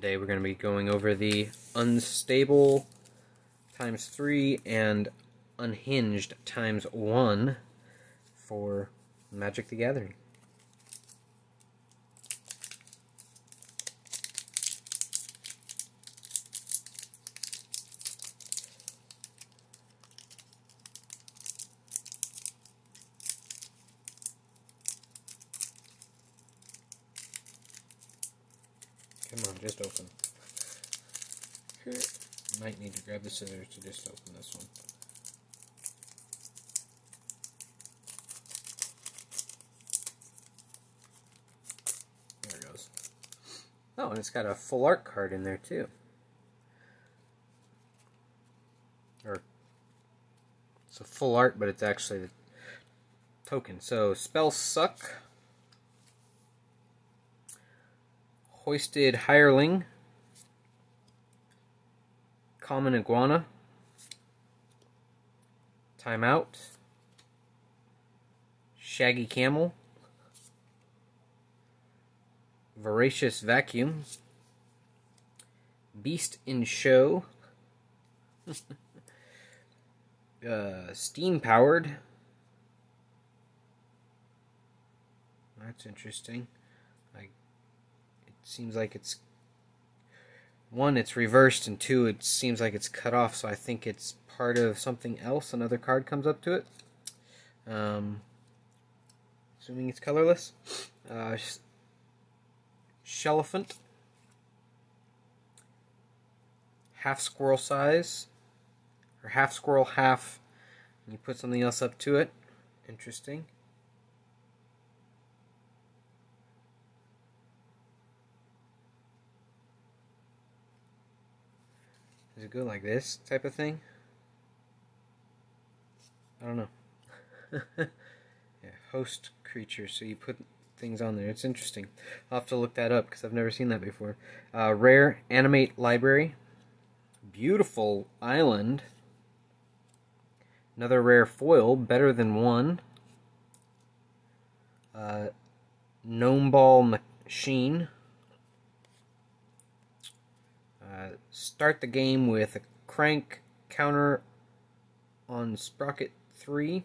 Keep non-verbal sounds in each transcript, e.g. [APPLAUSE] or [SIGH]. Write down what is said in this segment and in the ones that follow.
Today we're going to be going over the unstable times 3 and unhinged times 1 for Magic the Gathering. Come on, just open. Hmm. Might need to grab the scissors to just open this one. There it goes. Oh, and it's got a full art card in there too. Or it's a full art, but it's actually the token. So spell suck. Hoisted Hireling, Common Iguana, Timeout, Shaggy Camel, Voracious Vacuum, Beast in Show, [LAUGHS] uh, Steam Powered. That's interesting seems like it's one it's reversed and two it seems like it's cut off so I think it's part of something else. Another card comes up to it. Um, assuming it's colorless. Uh, Shellephant half squirrel size or half squirrel half and you put something else up to it. Interesting Does it go like this type of thing? I don't know. [LAUGHS] yeah, host creature. So you put things on there. It's interesting. I'll have to look that up because I've never seen that before. Uh, rare animate library. Beautiful island. Another rare foil. Better than one. Uh, gnome ball machine. Start the game with a crank counter on Sprocket 3.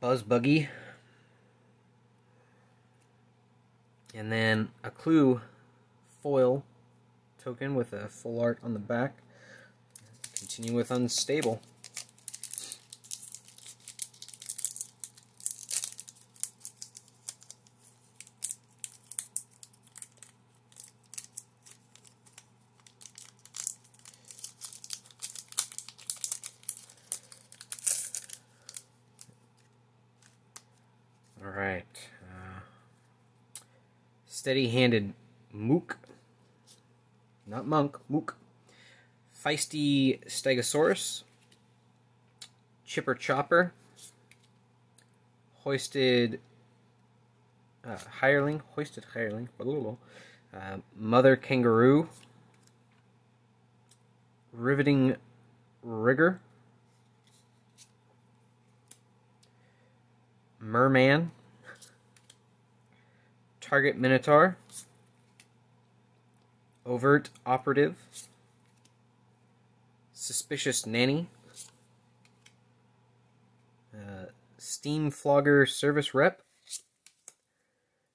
Buzz Buggy. And then a clue foil token with a full art on the back. Continue with Unstable. All right. Uh, Steady-handed Mook. Not Monk, Mook. Feisty Stegosaurus. Chipper Chopper. Hoisted uh, Hireling. Hoisted Hireling. Uh, Mother Kangaroo. Riveting Rigger. Merman, Target Minotaur, Overt Operative, Suspicious Nanny, uh, Steam Flogger Service Rep,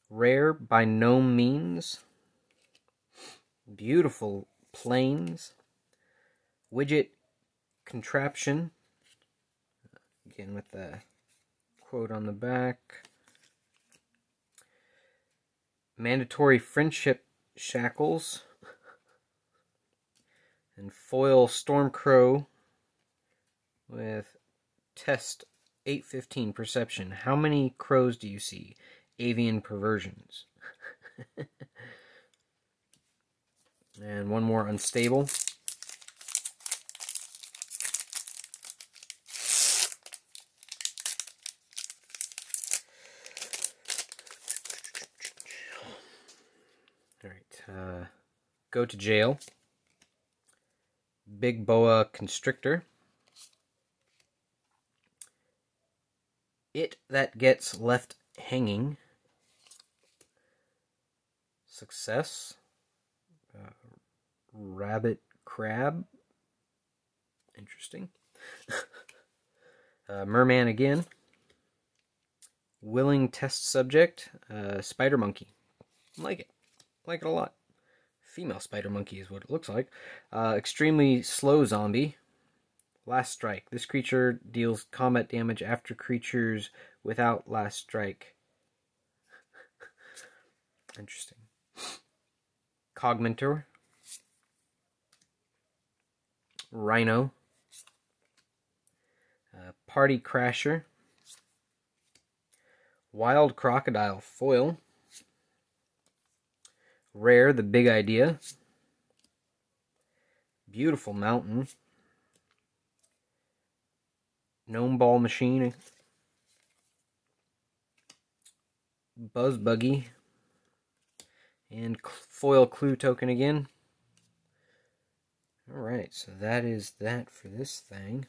Rare By Gnome Means, Beautiful Planes, Widget Contraption, again with the quote on the back. Mandatory friendship shackles. [LAUGHS] And foil Stormcrow with test 815 perception. How many crows do you see? Avian perversions. [LAUGHS] and one more unstable. Uh, go to jail. Big boa constrictor. It that gets left hanging. Success. Uh, rabbit Crab. Interesting. [LAUGHS] uh, Merman again. Willing test subject. Uh, spider Monkey. Like it. Like it a lot. Female Spider Monkey is what it looks like. Uh, extremely slow zombie. Last Strike. This creature deals combat damage after creatures without Last Strike. [LAUGHS] Interesting. Cogmentor. Rhino. Uh, Party Crasher. Wild Crocodile Foil. Rare, the big idea. Beautiful mountain. Gnome Ball Machine. Buzz Buggy. And foil clue token again. Alright, so that is that for this thing.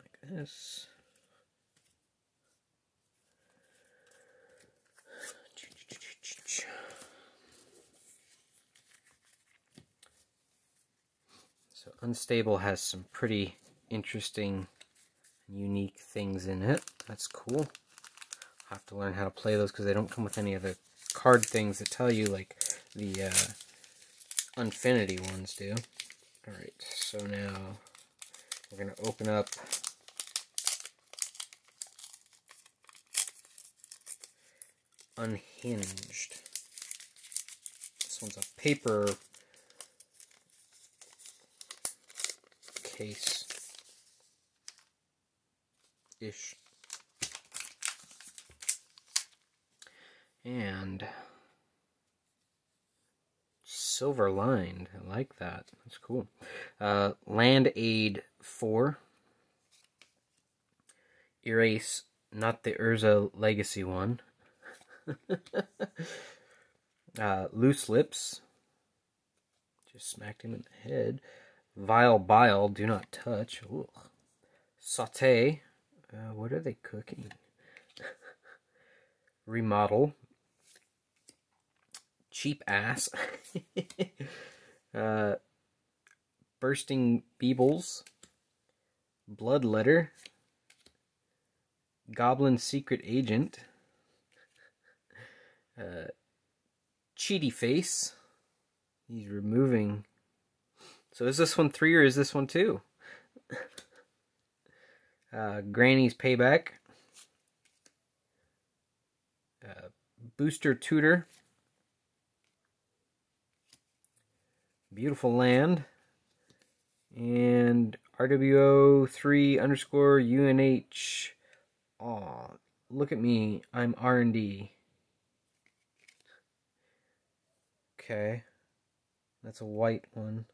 Like this. So Unstable has some pretty interesting, unique things in it. That's cool. I'll have to learn how to play those because they don't come with any of the card things that tell you like the uh, Unfinity ones do. Alright, so now we're going to open up Unhinged. This one's a paper case ish. And silver lined. I like that. That's cool. Uh, Land Aid 4. Erase, not the Urza Legacy one. [LAUGHS] uh, loose Lips. Just smacked him in the head. Vile Bile, do not touch. Ugh. Saute. Uh, what are they cooking? [LAUGHS] Remodel. Cheap ass. [LAUGHS] uh, bursting Beebles. Bloodletter. Goblin Secret Agent. Uh, Cheaty Face. He's removing so is this one three or is this one two? [LAUGHS] uh, Granny's Payback. Uh, Booster Tutor. Beautiful Land. And RWO3 underscore UNH. Aw, look at me. I'm R&D. Okay. That's a white one.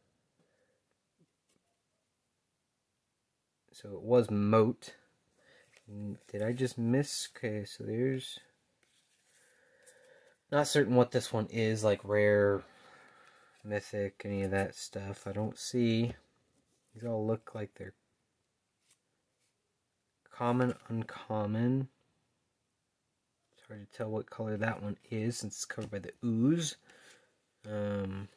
So it was moat. Did I just miss? Okay, so there's... Not certain what this one is, like rare, mythic, any of that stuff. I don't see. These all look like they're common, uncommon. It's hard to tell what color that one is since it's covered by the ooze. Um,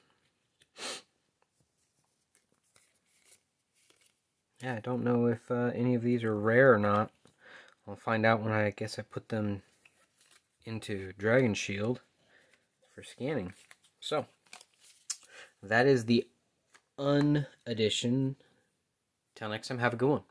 yeah, I don't know if uh, any of these are rare or not. I'll find out when I, I guess I put them into Dragon Shield for scanning. So, that is the Un edition. Till next time, have a good one.